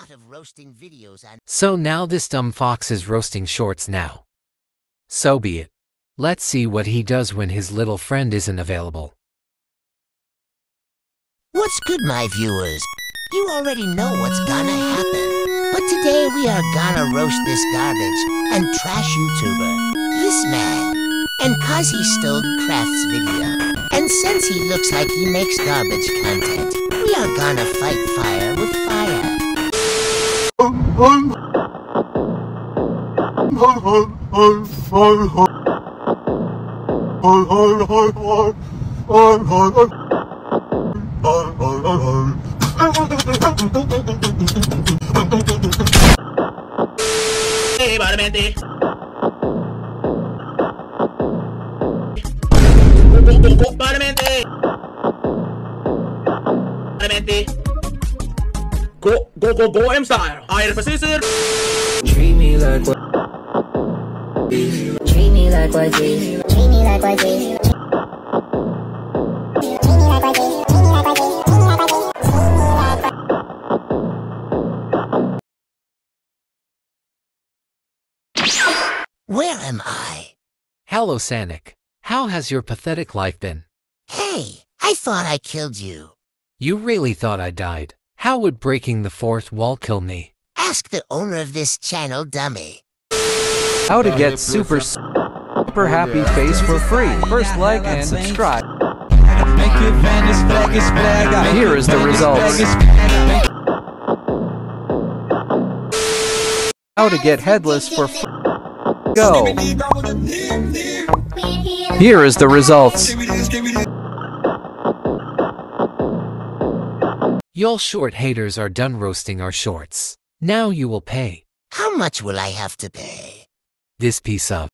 lot of roasting videos on So now this dumb fox is roasting shorts now. So be it. Let's see what he does when his little friend isn't available. What's good, my viewers? You already know what's gonna happen. But today we are gonna roast this garbage and trash YouTuber, this man. And cause he stole Craft's video, and since he looks like he makes garbage content, we are gonna fight fire with fire. Hey, Baramente. Baramente. Barmente. Go, go, go, go, M style. Air Pacific. Treat me like what? Treat me like YG. Treat me like YG. Where am I? Hello, Sanic. How has your pathetic life been? Hey, I thought I killed you. You really thought I died. How would breaking the fourth wall kill me? Ask the owner of this channel, dummy. How to get super super happy face for free. First like and subscribe. Here is the results. How to get headless for free. Go. Here is the results. Y'all short haters are done roasting our shorts. Now you will pay. How much will I have to pay? This piece of